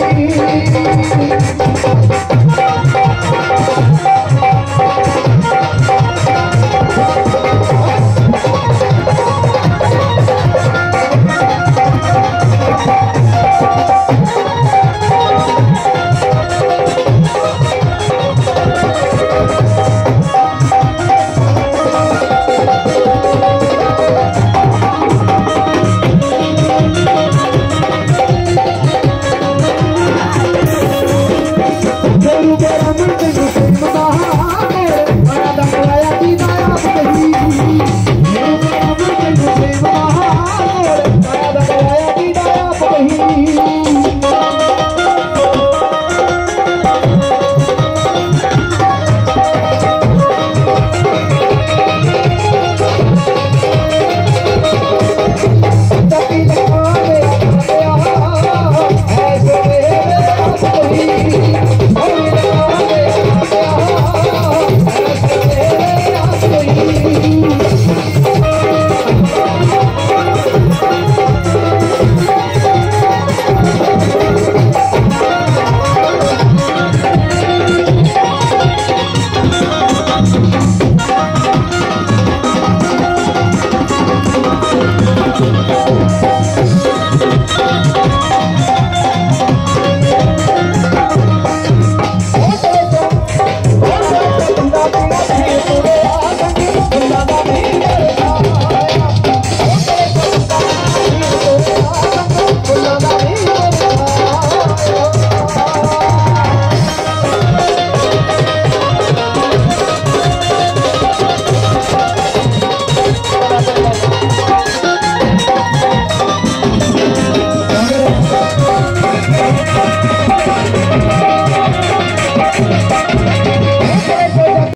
Thank you. Baby, get a moving.